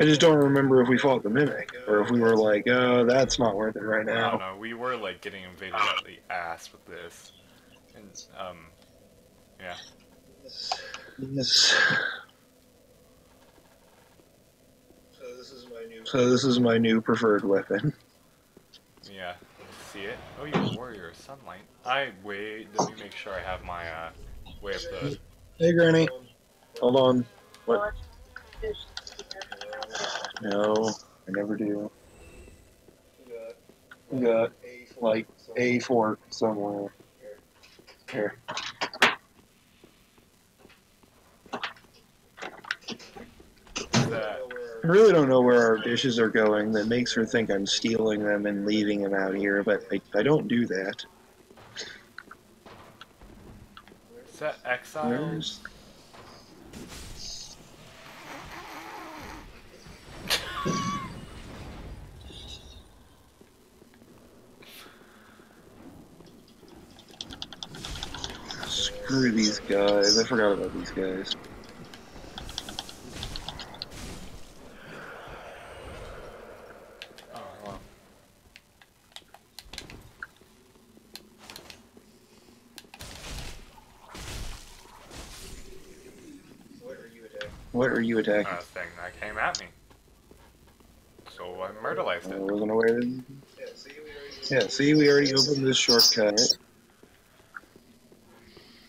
I just don't remember if we fought the mimic or if we were like, oh, that's not worth it right I don't now. know. We were like getting invaded at the ass with this, and um, yeah. Yes. So this is my new. So this is my new preferred weapon. Yeah, see it? Oh, you're a warrior sunlight. I wait. Let me make sure I have my uh, way up the. Hey, Granny. Hold on. What? No, I never do. we got We got a fork, like a fork somewhere. Here. I really don't know where our dishes are going. That makes her think I'm stealing them and leaving them out here, but I, I don't do that. is that exile? Where's... Screw these guys. I forgot about these guys. What are you attacking? What are you attacking? Uh, thing that came at me. So I murderized I it. wasn't aware. That... Yeah, see, we already. Yeah, see, we already opened this shortcut.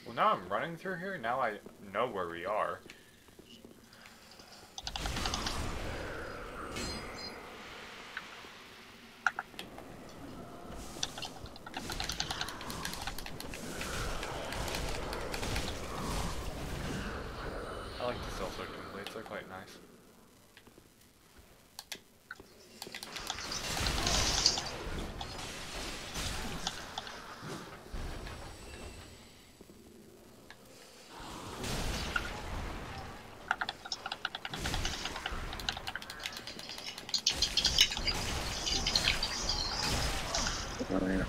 Well, now I'm running through here. Now I know where we are. I like the silver blades. They're quite nice. Oh, yeah.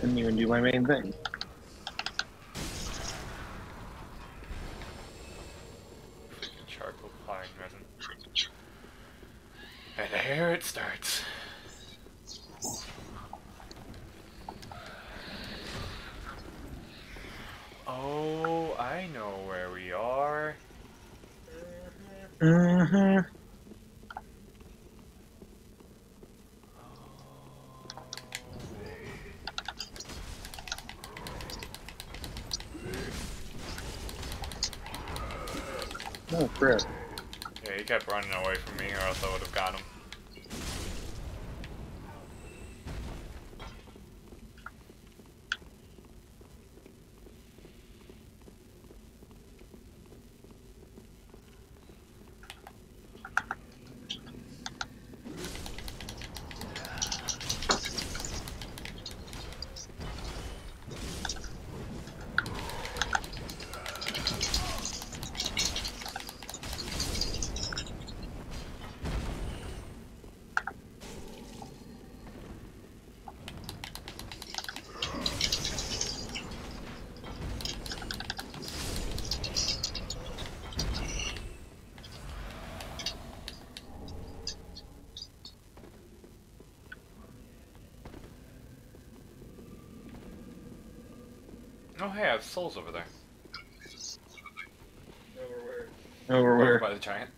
Didn't even do my main thing. Charcoal pine resin. And here it starts. Oh, I know where we are. Mm-hmm. Yeah, he kept running away from me, or else I would have got him. Oh, hey, I have souls over there. Over where? Over Over where? by the giant.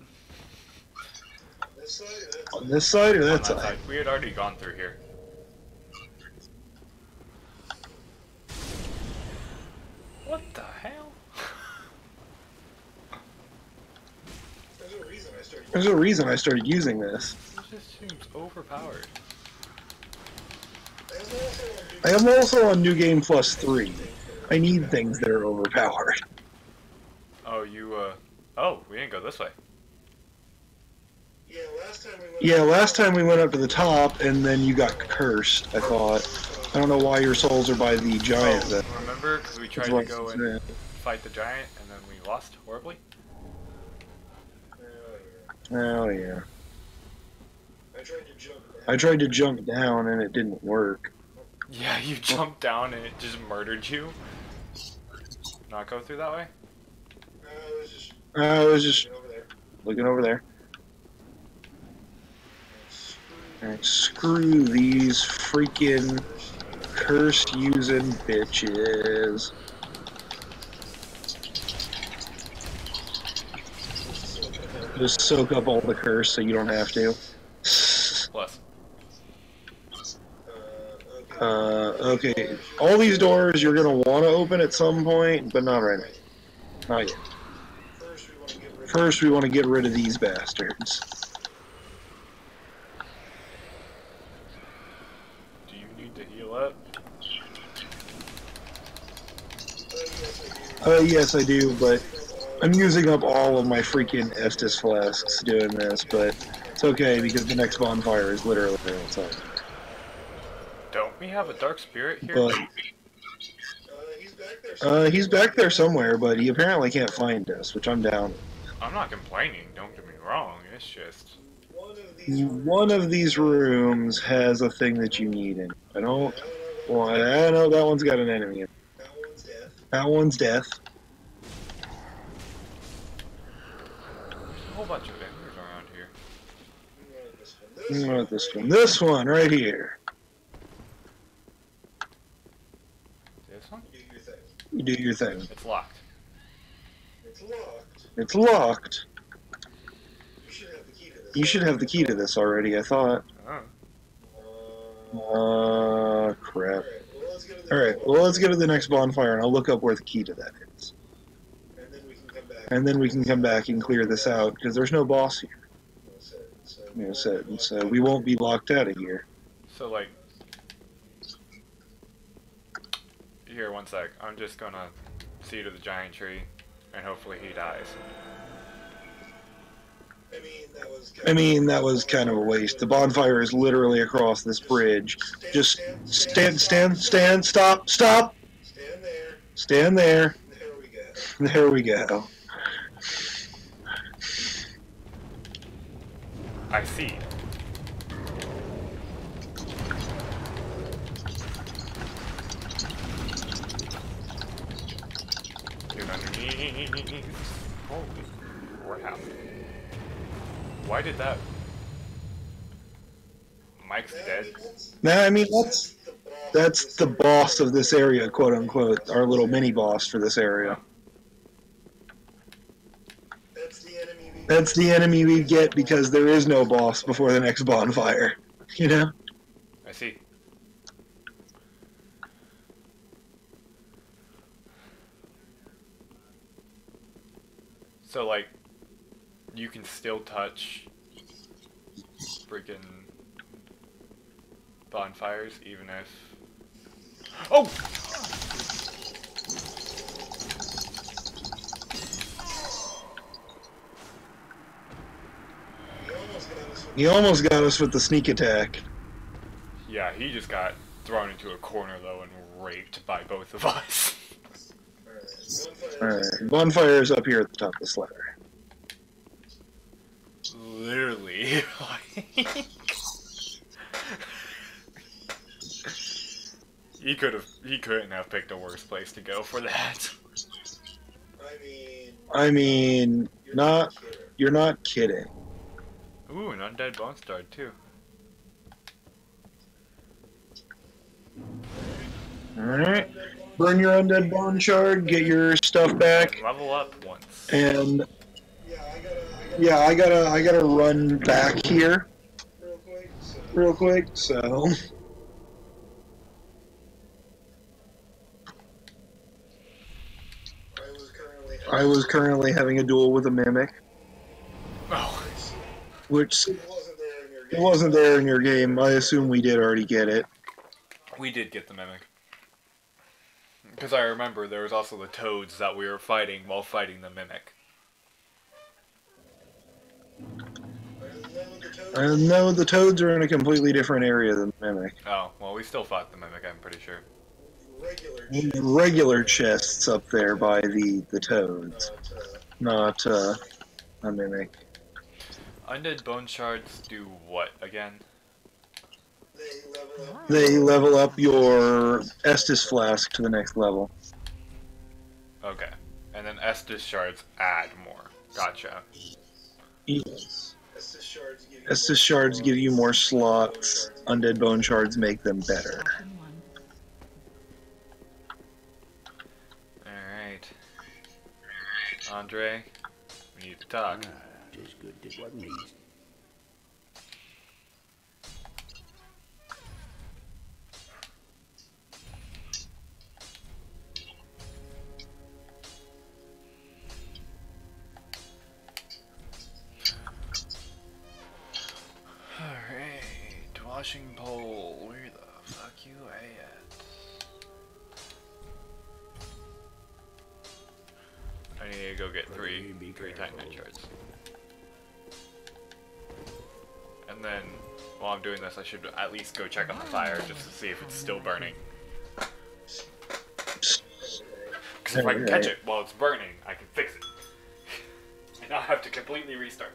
This side or that On this side or that side? side. We had already gone through here. What the hell? There's a reason I started. There's a reason I started using this. This just seems overpowered. I am also on I am also on New Game Plus 3. I need things that are overpowered. Oh, you, uh... Oh, we didn't go this way. Yeah, last time we went. Yeah, last time we went up to the top and then you got cursed, I thought. I don't know why your souls are by the giant. Oh, then. remember? Because we tried to go and yeah. fight the giant, and then we lost horribly. Oh, yeah. Oh, yeah. I tried to jump. down. I tried to jump down and it didn't work. Yeah, you jumped down and it just murdered you. Not go through that way? Uh, I was just I was just over there. looking over there. Alright, screw these freaking curse using bitches. Just soak up all the curse so you don't have to. Plus. Uh, okay. All these doors you're gonna want to open at some point, but not right now. Not yet. First, we want to get rid of First, we want to get rid of these bastards. Do you need to heal up? Uh, yes, I do. Yes, I do, but I'm using up all of my freaking Estus flasks doing this, but it's okay because the next bonfire is literally right outside. Don't we have a dark spirit here? But Uh, he's back there. uh, he's back there somewhere, but he apparently can't find us, which I'm down. I'm not complaining, don't get me wrong. It's just. One of these. One of these rooms has a thing that you need in. I don't. I don't know. Well, I know that one's got an enemy. in it. That one's death. That one's death. There's a whole bunch of enemies around here. We wanted this one. What this one? This one right here. This one? Do your thing. You do your thing. It's locked. It's locked. It's locked. You should have the key to this. You should have the key to this already. I thought. Oh. Uh, crap. Alright, well, let's go to the All right. Well, let's get to the next bonfire, and I'll look up where the key to that is, And then we can come back. and then we can come back and clear this out because there's no boss here. You know, so, so we won't be locked out of here. So, like. Here, one sec. I'm just gonna see to the giant tree, and hopefully he dies. I mean, that was. Kind I mean, that was kind of a waste. The bonfire is literally across this bridge. Just stand, stand, stand, stop, stop, Stand there. stand there. There we go. There we go. I see. Get underneath. Holy crap. Why did that? Mike's dead. Now, I mean, that's that's the boss of this area, quote unquote, our little mini boss for this area. That's the enemy. we- That's the enemy we get because there is no boss before the next bonfire. You know? I see. So like, you can still touch freaking bonfires even if. Oh! He almost got us with He almost got us with the sneak attack. Yeah, he just got thrown into a corner though and raped by both of us. Alright, bonfire. Is up here at the top of this ladder. Literally. he could have. He couldn't have picked a worse place to go for that. I mean. I mean, You're not, you're not kidding. Ooh, an undead bone shard too. Alright. Burn your undead bone shard, get your stuff back, Level up once. and Yeah, I gotta. I gotta yeah, I gotta I gotta run back here Real quick. So. real quick, so I was currently. I was currently having a duel with a mimic, Oh, which It wasn't there in your it game. wasn't there in your game. I assume we did already get it. we did get the mimic. Because I remember there was also the toads that we were fighting while fighting the mimic. I don't know the toads. Uh, no, the toads are in a completely different area than the mimic. Oh, well, we still fought the mimic. I'm pretty sure. Regular. Regular chests up there by the the toads, Not, uh, not uh, a mimic. Undead bone shards do what again? They level up. Level up your Estus flask to the next level. Okay, and then Estus shards add more. Gotcha. Yes. Estus shards give you Estus shards give you more slots. Undead bone shards make them better. Alright. Andre, we need to talk. Just good it wasn't easy. Washing pole, where the fuck you at? I need to go get three, Be three careful. Titanite shards. And then, while I'm doing this, I should at least go check on the fire just to see if it's still burning. Because if I can catch it while it's burning, I can fix it. and not have to completely restart.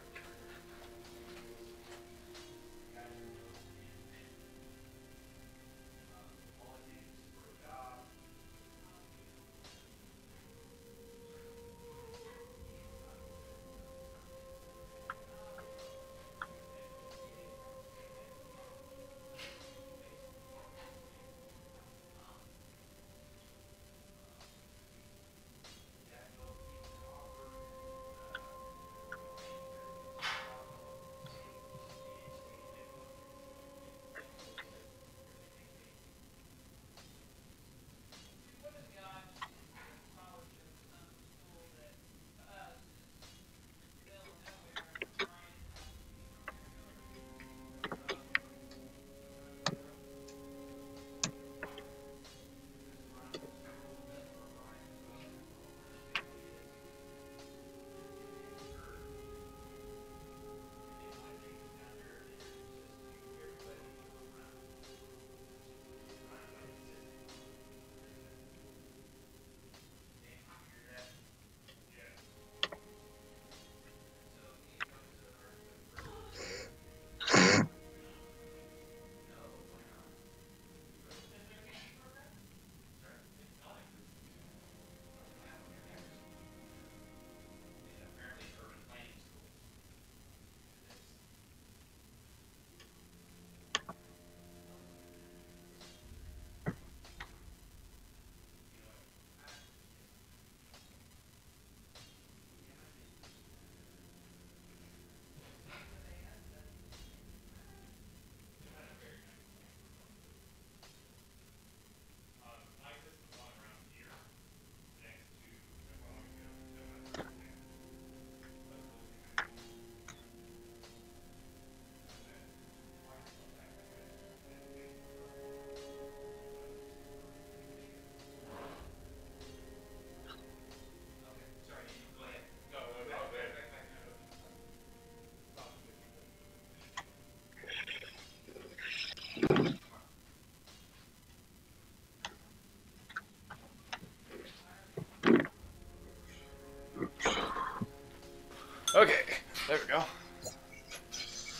Okay, there we go.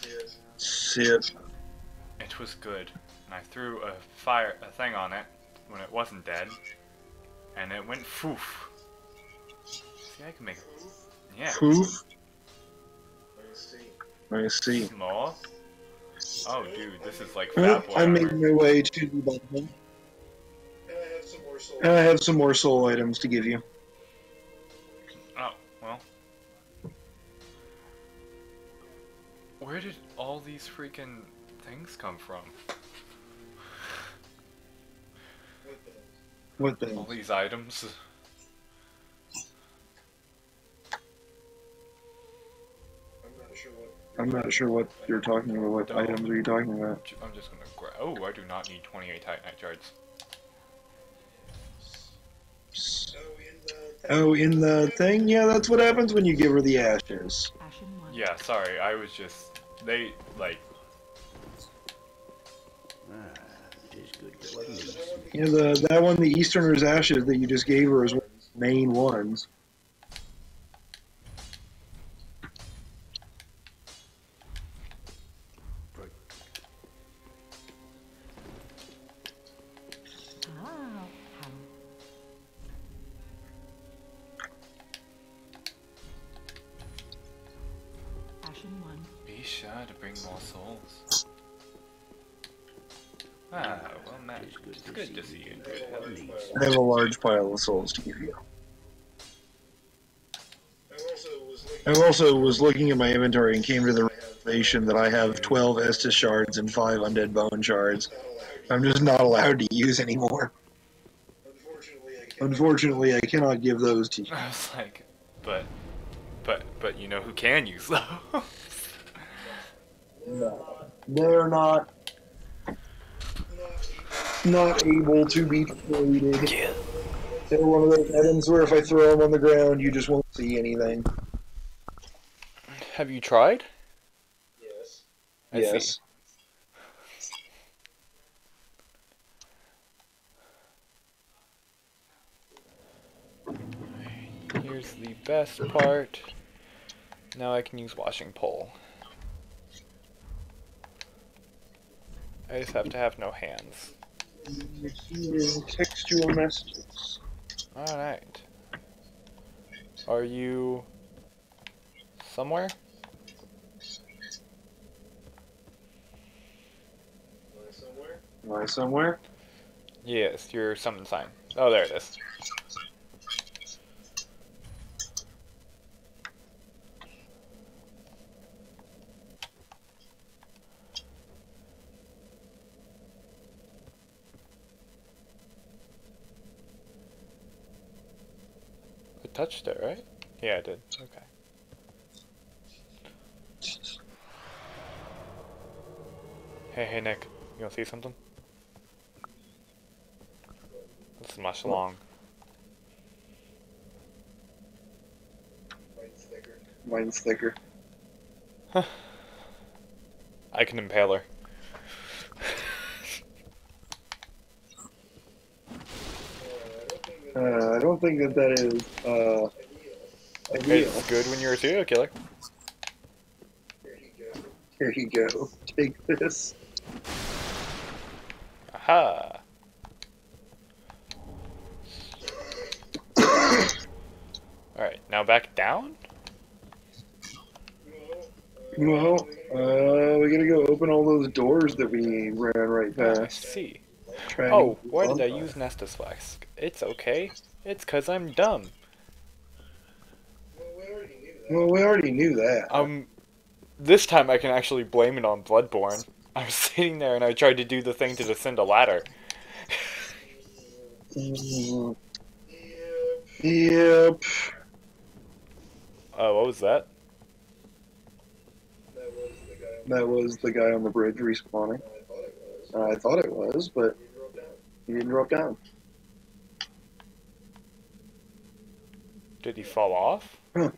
Yes. Sit. It was good. And I threw a fire a thing on it when it wasn't dead. And it went foof. See I can make it yeah. Poof. I see. I see. Small. Oh dude, this is like Fat Boy I made armor. my way to the bottom, And I have some more soul. and I have some more soul items to give you. Where did all these freaking things come from? What the All these items? I'm not sure what. I'm not sure what you're talking about. What items are you talking about? J- I'm just gonna grab. Oh, I do not need 28 Titanite shards. Oh, in the. Oh, in the thing? Yeah, that's what happens when you give her the ashes. Yeah, sorry, I was just. They, like. Ah. Yeah, the that one, the Easterner's ashes that you just gave her is one of the main ones. Sure to bring more souls. Ah, well, Matt, It's good it's to good see to you see you in get good what health. needs. I have a large pile of souls to give you. I also was looking. I also was looking at my inventory and came to the realization that I have 12 Estus shards and 5 undead bone shards. Not allowed to. I'm just not allowed to use anymore. Unfortunately, I. Unfortunately, I cannot give those to you. I was like, but, but, but you know who can use those? No. They're not not able to be traded. They're one of those items where if I throw them on the ground, you just won't see anything. Have you tried? Yes. I yes. see. Here's the best part. Now I can use washing pole. I just have to have no hands. Textual messages. Alright. Are you somewhere? Am I somewhere? Am I somewhere? Yes, your summon sign. Oh, there it is. Touched it, right? Yeah, I did. Okay. Hey, hey, Nick. You want to see something? This is much long. Mine's thicker. Mine's thicker. I can impale her. Uh, I don't think that I don't think that that is uh. It's good when you're a serial killer. Here you go. Here you go. Take this. Aha! Alright, now back down? Well, uh, we gotta go open all those doors that we ran right Ah, I past. see. Oh, why did I use Nestus Flask? It's okay. It's cause I'm dumb. well, we already knew that. Well, we already knew that. Um, this time I can actually blame it on Bloodborne. I was sitting there and I tried to do the thing to descend a ladder. Yep. Yep. Oh, what was that? That was the guy. on the guy on the bridge respawning. I thought it was. Uh, I thought it was, but he didn't drop down. Did he fall off?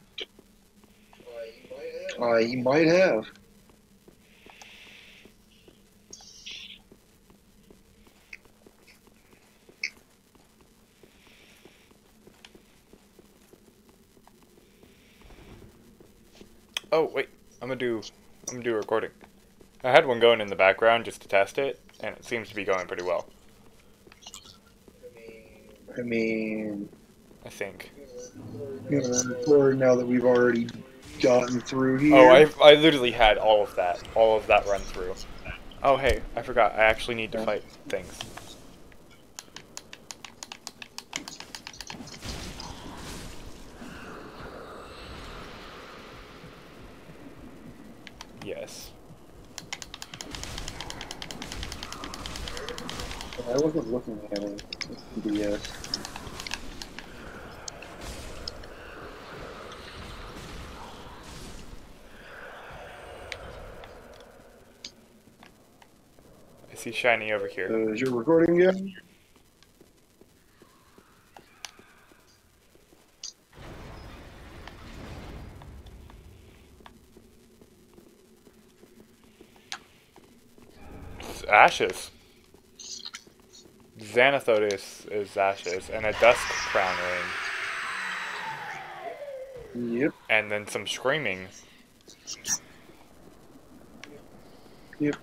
Uh, he might have. He might have. Oh wait, I'm gonna do I'm gonna do a recording. I had one going in the background just to test it, and it seems to be going pretty well. I mean, I think. We're, you know, or now that we've already gotten through oh, here. Oh, I I literally had all of that, all of that run through. Oh hey, I forgot. I actually need to fight things. Yes. I wasn't looking at it. Yes. I see shiny over here. So is your recording yet? It's ashes. Xanthous is ashes, and a dusk crown ring, Yep. and then some screaming. Yep.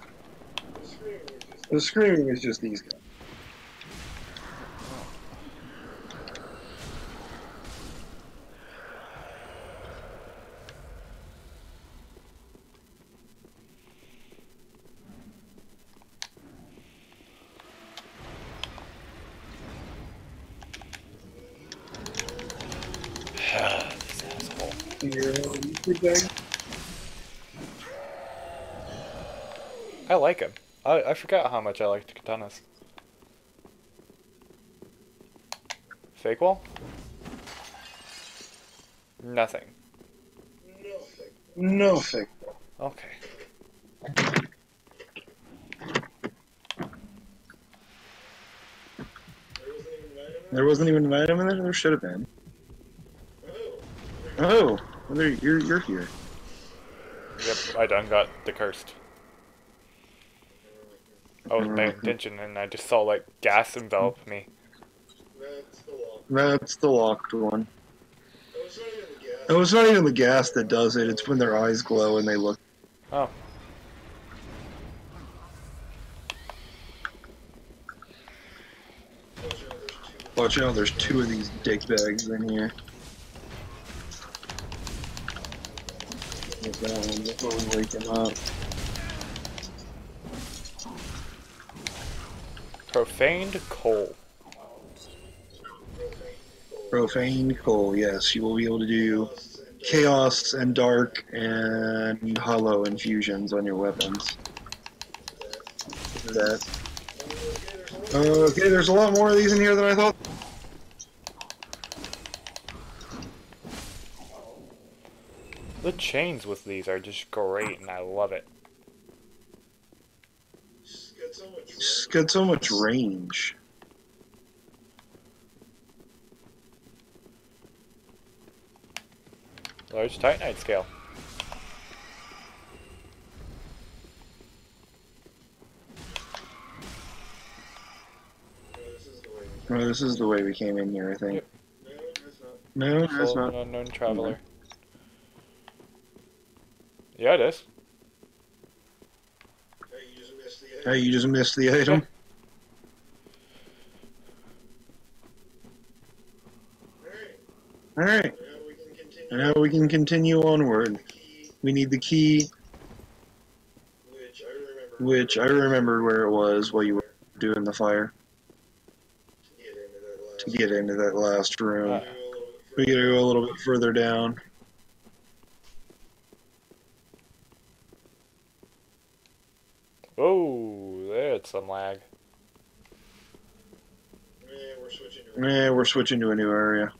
The screaming is just these guys. I like him. I, I forgot how much I liked katanas. Fake wall? Nothing. Nothing. No fake. Okay. There wasn't even an item. There wasn't even an item in there. There should have been. Oh. Oh, well, there, you're you're here. Yep, I done got the cursed. I wasn't paying attention and I just saw like gas envelop me. That's the wall. That's the locked one. Oh, it's not even the gas. It's not even the gas that does it. It's when their eyes glow and they look. Oh. Watch out, there's two. Watch out! There's two of these dick bags in here. That one before we wake him up. Profaned coal. Profane coal. Yes, you will be able to do chaos and dark and hollow infusions on your weapons. That. Uh, okay, there's a lot more of these in here than I thought. The chains with these are just great and I love it. It's got so much. It's got so much range. Large Titanite scale. Oh, this is the way we this is the way we came in here, I think. Yep. No, it's not. No, that's not. an unknown traveler. Mm-hmm. Yeah, it is. Hey, you just missed the Hey, you just missed the item. Alright, Alright, now we can continue. now we can continue onward. We need the key, which I remember. remembered where it was while you were doing the fire To get into that last. to get into that last room. Uh, We gotta go a little bit further down. Oh, there's some lag. Yeah, we're switching to. Eh, we're switching to a new area.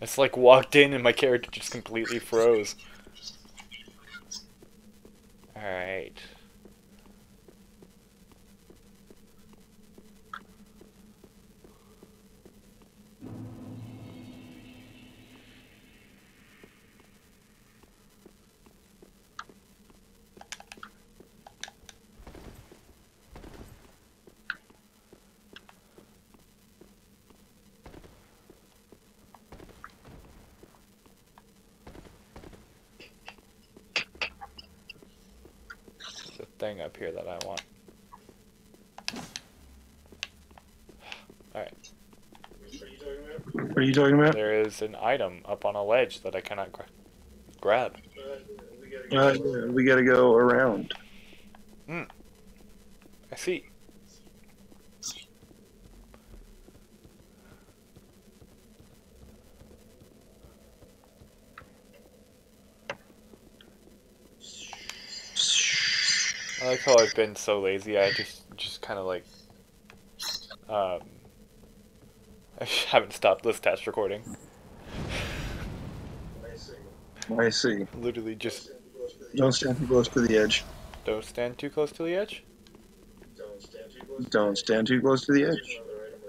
It's like walked in and my character just completely froze. Alright. There's a thing up here that I want. Alright. What are you talking about? What are you talking about? There is an item up on a ledge that I cannot gra- grab. Uh, we gotta go. We gotta go around. I see. I like how I've been so lazy. I just just kind of like um I haven't stopped this test recording. I see. I see. Literally just Don't stand too close to the edge. don't stand too close to the edge. Don't stand too close. Don't stand too close to the edge.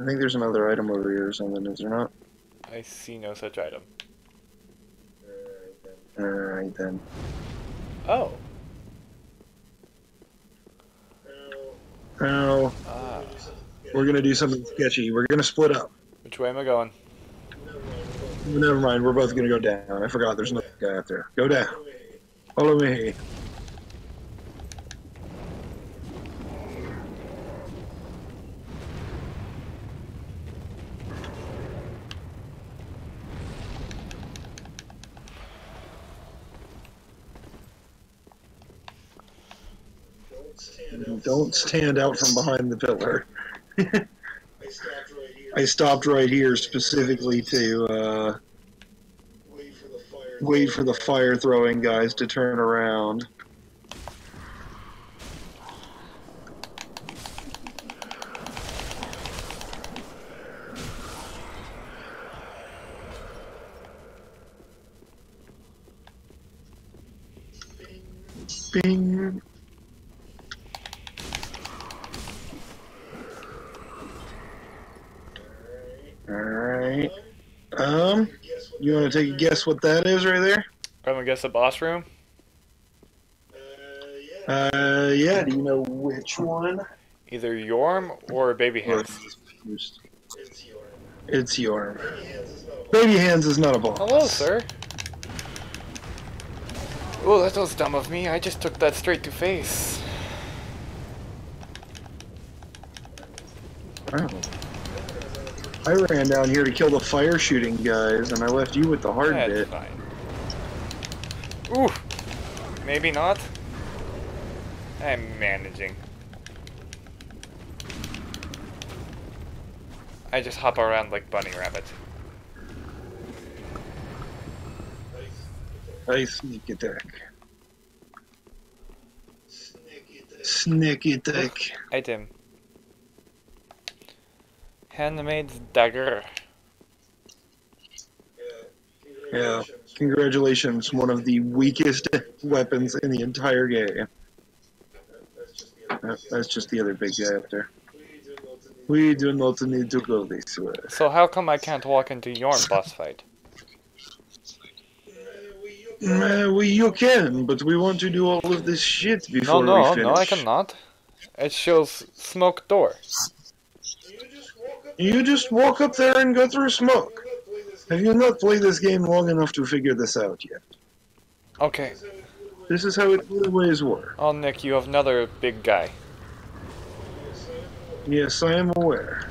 I think there's another item over here or something, is there not? I see no such item. Alright then. Oh. Now, Ah. we're gonna do something sketchy. We're gonna split up. Which way am I going? Never mind. we're both- Never mind, we're both gonna go down. I forgot there's another guy out there. Go down. Follow me. Don't stand out from behind the pillar. I stopped right here. I stopped right here specifically to uh, Wait for the fire wait for the fire throwing guys to turn around. Bing. Alright. Um, you want to take a guess what that is right there? I'm gonna guess the boss room. Uh, yeah. Uh, do you know which one? Either Yhorm or Baby Hands. It's your. It's your. Baby hands is not a Baby Hands is not a boss. Hello, sir. Oh, that was dumb of me. I just took that straight to face. Wow. I ran down here to kill the fire shooting guys, and I left you with the hard That's bit. fine. Ooh, maybe not. I'm managing. I just hop around like bunny rabbit. I sneak attack. Sneaky thing. Sneak attack. Item. Handmaid's dagger. Yeah. Congratulations, one of the weakest weapons in the entire game. That's just the other. That's just the other big guy up there. We do not need- We do not need to go this way. So how come I can't walk into your boss fight? Uh, we- you- can, but we want to do all of this shit No, before we finish. no, no, I cannot. It shows smoke door. You just walk up. You just walk up there and go through smoke. You not play this Have you not played this game long enough to figure this out yet? Okay. game, so it would- This is how it always works. Oh, Nick, you have another big guy. Yes, I am aware.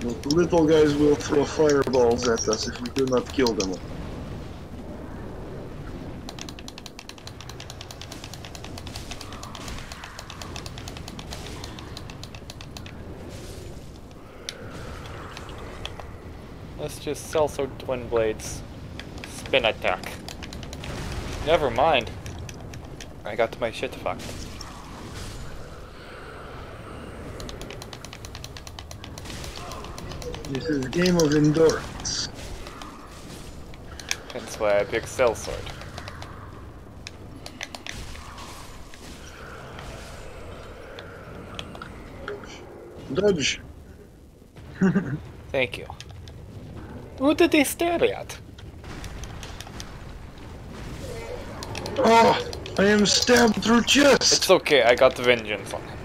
The little guys will throw fireballs at us if we do not kill them. Let's just Sellsword twin blades. Spin attack. Never mind. I got my shit fucked. This is a game of endurance. Hence why I picked Sellsword. Dodge. Thank you. Who did they stare at? Oh, I am stabbed through chest. It's okay, I got the vengeance on him.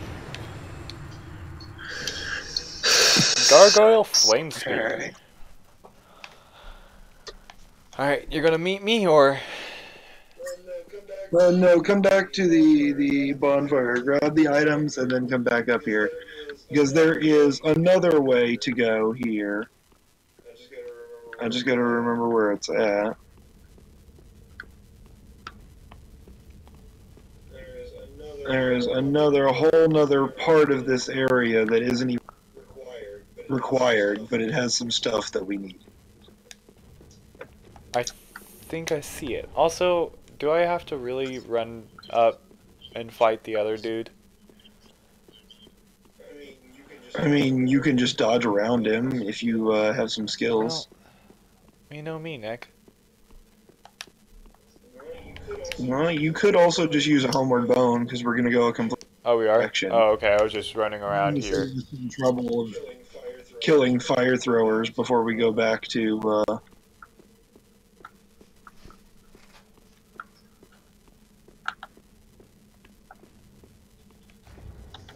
Gargoyle Flame Spear. Alright. You're gonna meet me or no, come back. Well, no, come back to the the bonfire, grab the items, and then come back up here because there is another way to go here. I just gotta remember. I just gotta remember where it's at. There is another. There is another whole nother part of this area that isn't even required. But required, but it has some stuff that we need. I think I see it. Also, do I have to really run up and fight the other dude? I mean, you can just. I mean, you can just dodge around him if you uh, have some skills. You know me, Nick. Well, you could also. Well, you could also just use a homeward bone because we're gonna go a complete Oh, we are? Oh, okay, I was just running around here. In trouble of Killing fire throw. killing fire throwers before we go back to uh,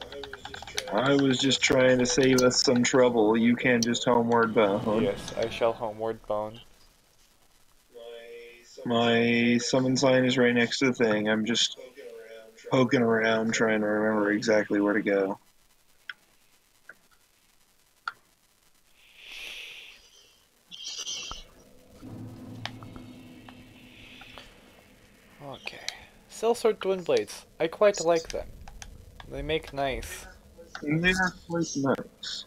I was just trying. I was just trying to save us some trouble. You can just homeward bone. Yes, I shall homeward bone. My. Summon sign is right next to the thing. I'm just Poking around. Trying poking around trying to remember exactly where to go. Okay. Sellsword Twin Blades. I quite like them. They make nice. They are quite nice.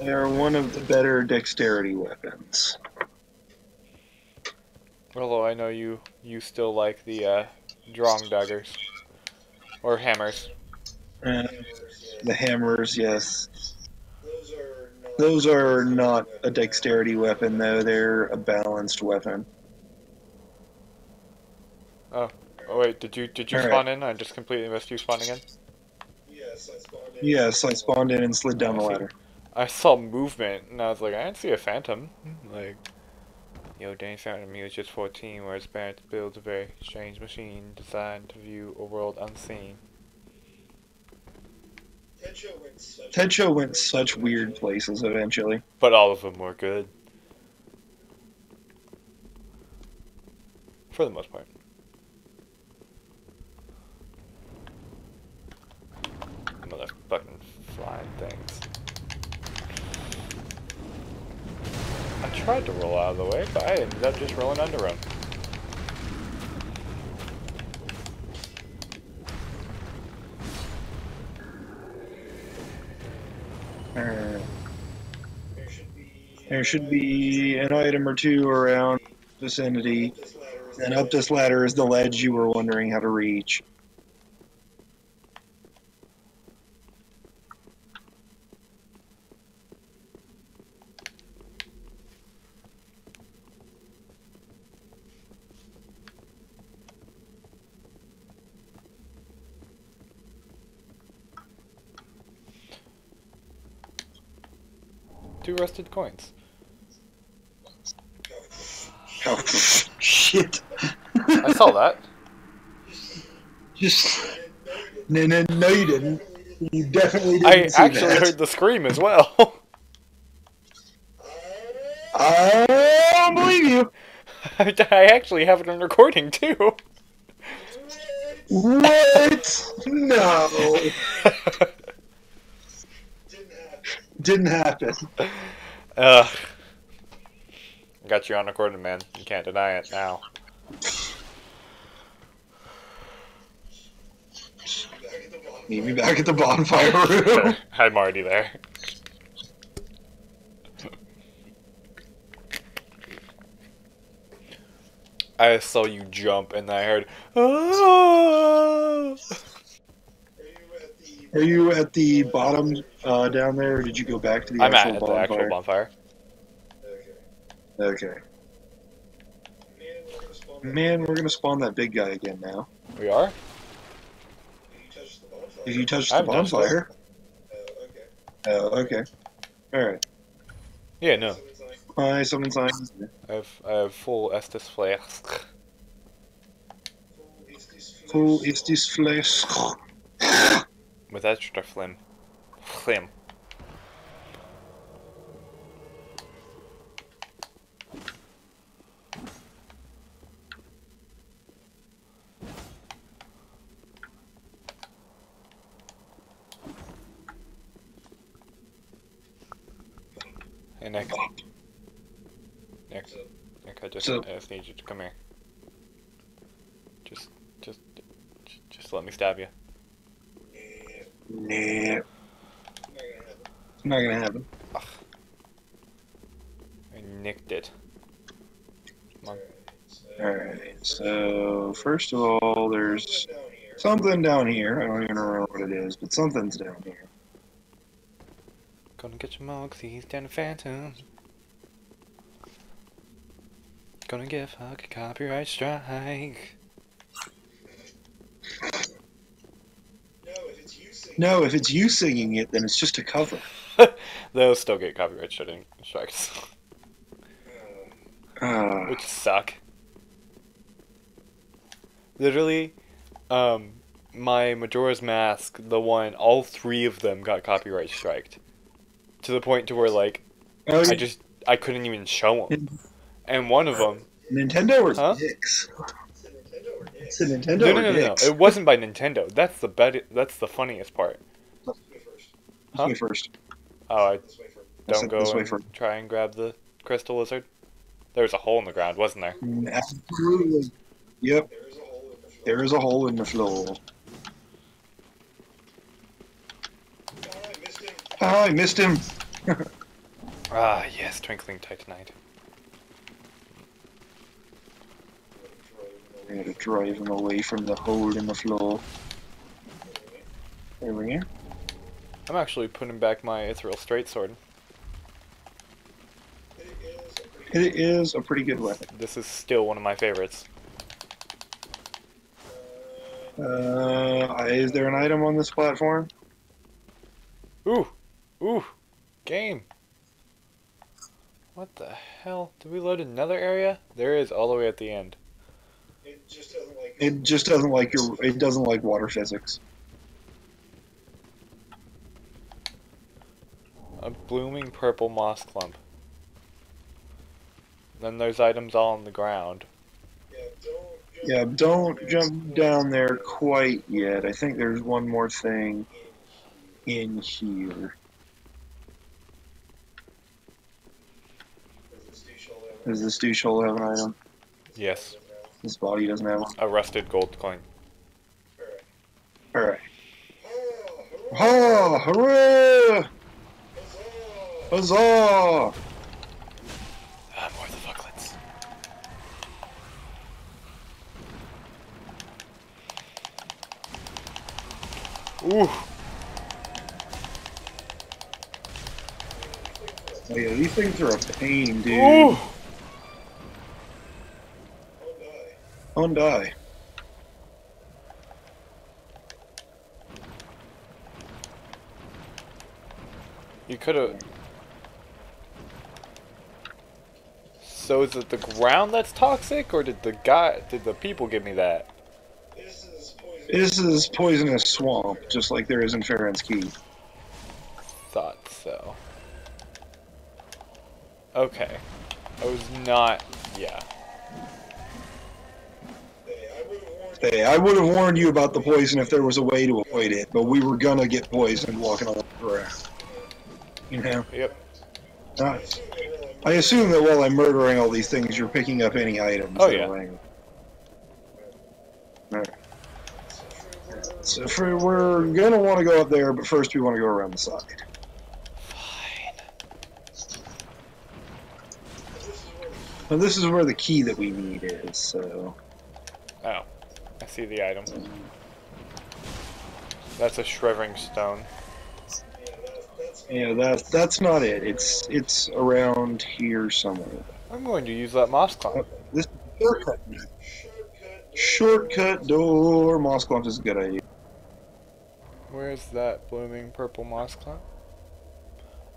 They are one of the better dexterity weapons. Although I know you you still like the uh, Drang daggers or hammers. Uh, the hammers, yes. Those are not. Those are not a dexterity weapon, though. They're a balanced weapon. Oh oh wait, did you did you Alright. spawn in? I just completely missed you spawning in. Yes, I spawned in. Yes, I spawned in and slid down the ladder. I saw movement and I was like, I didn't see a phantom. Like, yo, Danny Phantom he was just 14, where his parents built a very strange machine designed to view a world unseen. Tencho went such. Techo went such weird places eventually. But all of them were good. For the most part. Motherfucking flying things. I tried to roll out of the way, but I ended up just rolling under. Uh, There should be. an item or two around vicinity. And up this ladder is the ledge you were wondering how to reach. Two rusted coins. Oh, shit. I saw that. Just. No, no, no, you didn't. You definitely didn't I actually that. heard the scream as well. I don't believe you. I actually have it on recording too. What? No. Didn't happen. Ugh. Got you on recording, man. You can't deny it now. Back at the bottom. Meet me back at the bonfire room. I'm already there. I saw you jump and I heard. "Ah!" Are you at the? Are you at the bottom uh, down there, or did you go back to the I'm actual at the bonfire? actual bonfire. Okay. Okay. Man, we're gonna spawn. Man, we're gonna spawn that big guy again now. We are? Did you touched the bonfire. If you touch the bonfire. Oh, okay. Oh, okay. Alright. Yeah, no. Hi, someone's. I have, I have full Estus flask. "Who is this Who flesh?" is this flesh? With extra flim. Flim. Hey Nick. Nick. Nick, I just, I just need you to come here. Just, just, just let me stab you. Nah, Not gonna happen. not gonna happen. I nicked it. Alright, so first of all, there's something down here. I don't even remember what it is, but something's down here. Gonna get your Moxies down the Phantom. Gonna give Huck a copyright strike. No, if it's you singing. No, if it's you singing it, then it's just a cover. They'll still get copyright stri- strikes, Uh, which suck. Literally, um, my Majora's Mask, the one, all three of them got copyright striked. To the point to where, like, oh, I just, I couldn't even show them. And one of them, Nintendo or Huh? dicks? it's a Nintendo or Nick? It's a Nintendo no, or no, no, no, it wasn't by Nintendo. That's the bet- That's the funniest part. This way first. Huh? Me first. Oh, I This way first. I don't go this way and try and grab the crystal lizard. There was a hole in the ground, wasn't there? Absolutely. Yep, There is a hole in the floor. there is a hole in the floor. Oh, I missed him. Oh, I missed him. Ah, yes, Twinkling Titanite. I gotta drive him away from the hole in the floor. There we go. I'm actually putting back my Irithyll Straight Sword. It is a pretty good weapon. This is still one of my favorites. Uh, is there an item on this platform? Ooh! Ooh! Game! What the hell? Did we load another area? There is, all the way at the end. It just doesn't like. It just doesn't like your. It doesn't like water physics. A blooming purple moss clump. Then there's items all on the ground. Yeah, don't. Jump Yeah, don't jump down there quite yet. I think there's one more thing in here. Does this douche all have- Does this douche hole have an item? Yes. This body doesn't have one. A rusted gold coin. Alright. Oh! Hooray! Huzzah! Ah, more of the fucklets. Ooh! Oh yeah, these things are a pain, dude. Ooh! Oh, die. You could have. So is it the ground that's toxic, or did the guy, did the people give me that? This is poison. This is poisonous swamp, just like there is in Farron's Keep. Thought so. Okay. I was not. Yeah. Hey, I would have warned Hey, I would have warned you about the poison if there was a way to avoid it, but we were gonna get poisoned walking on the ground. You know? Yep. Uh, I assume that while I'm murdering all these things, you're picking up any items. Oh, yeah. Alright. So for, we're gonna want to go up there, but first we want to go around the side. Fine. Now this is where the key that we need is, so... Oh. I see the item. That's a shriving stone. Yeah, that, that's not it. It's it's around here somewhere. I'm going to use that moss clump. This shortcut. shortcut. Door. Moss Clump is a good idea. Where's that blooming purple moss clump?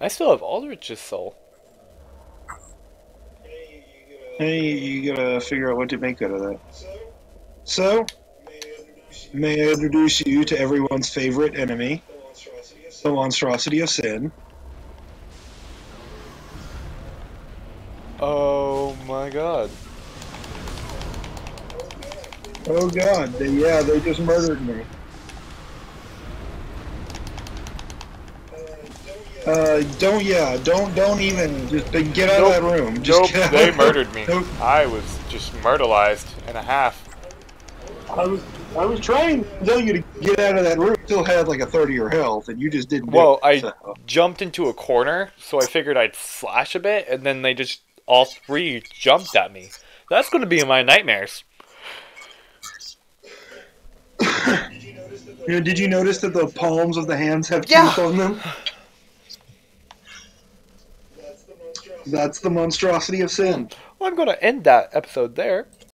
I still have Aldrich's soul. Hey, you gotta. Hey, you gotta figure out what to make out of that. So, may I introduce you may I introduce you to everyone's favorite enemy, the monstrosity of sin. monstrosity of sin. Oh my god. Oh god, they, yeah, they just murdered me. Uh, don't yeah, don't, don't even, just get out Nope. of that room. Just Nope, they murdered me. Nope. I was just myrtleized and a half. I was, I was trying to tell you to get out of that room. Still had like a 30 or health, and you just didn't do Well, it, I so. jumped into a corner, so I figured I'd slash a bit, and then they just all three jumped at me. That's going to be in my nightmares. Did you notice that know, did you notice that the palms of the hands have Yeah. teeth on them? that's the monstrosity? That's the monstrosity of sin. Well, I'm going to end that episode there.